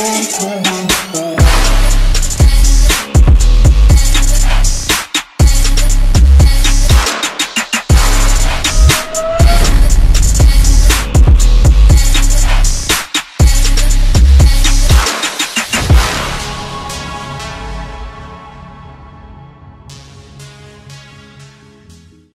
oh, oh.